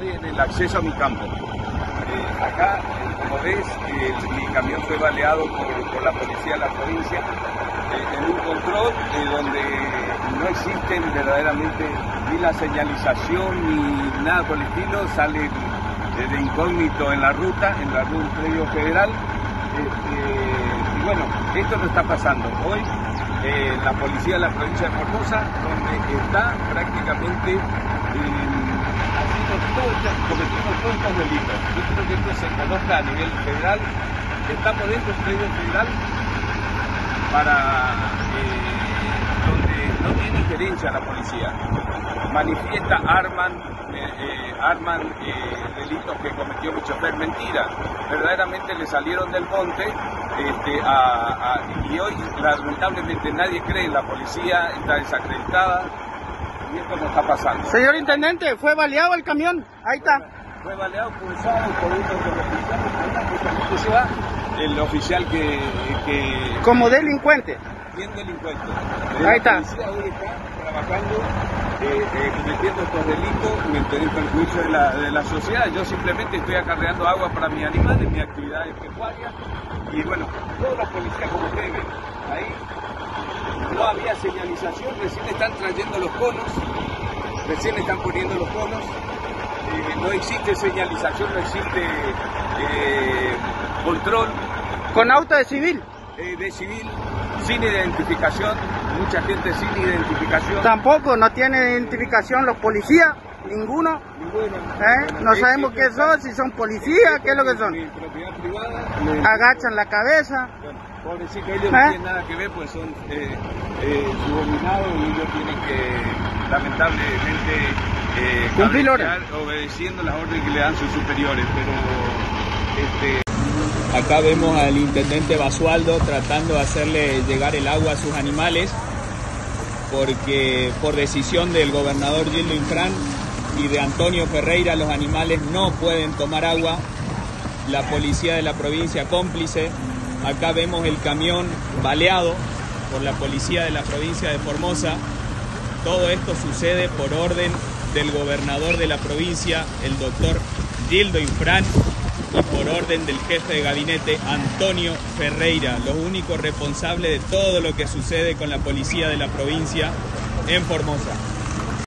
el acceso a mi campo. Eh, acá, como ves, mi camión fue baleado por, la policía de la provincia eh, en un control donde no existen verdaderamente ni la señalización ni nada por el estilo, sale de incógnito en la ruta, en la ruta predio federal. Y bueno, esto no está pasando. Hoy eh, la policía de la provincia de Formosa, donde está prácticamente cometiendo todos delitos. Yo creo que esto se conozca a nivel federal. Estamos dentro del predio federal para eh, donde no tiene injerencia la policía. Manifiesta, arman, eh, eh, arman delitos que cometió mi chofer. Mentira, verdaderamente le salieron del monte este, y hoy lamentablemente nadie cree en la policía, está desacreditada y esto no está pasando. Señor Intendente, ¿fue baleado el camión? Ahí está. Fue baleado, pulsado por los oficiales. El oficial que, que... Como delincuente. Bien delincuente. Ahí está. La policía hoy está trabajando, eh, eh, cometiendo estos delitos en perjuicio de la, de la sociedad. Yo simplemente estoy acarreando agua para mis animales, mi actividad pecuaria. Y bueno, todos los policías como ustedes ven, ahí no había señalización, recién están trayendo los conos, recién están poniendo los conos, eh, no existe señalización, no existe eh, control. ¿Con auto de civil? Eh, de civil, sin identificación, mucha gente sin identificación. Tampoco, no tiene identificación los policías, ninguno. Ninguno. no sabemos qué son, si son policías, qué es lo que son. Agachan la cabeza. Pobrecito, ellos no ¿Eh? tienen nada que ver, pues son eh, eh, subordinados y ellos tienen que, lamentablemente, eh, cumplir obedeciendo las órdenes que le dan sus superiores. Pero este... acá vemos al intendente Basualdo tratando de hacerle llegar el agua a sus animales, porque por decisión del gobernador Gildo Infran y de Antonio Ferreira los animales no pueden tomar agua. La policía de la provincia cómplice Acá vemos el camión baleado por la policía de la provincia de Formosa. Todo esto sucede por orden del gobernador de la provincia, el doctor Gildo Infran, y por orden del jefe de gabinete, Antonio Ferreira, los únicos responsables de todo lo que sucede con la policía de la provincia en Formosa.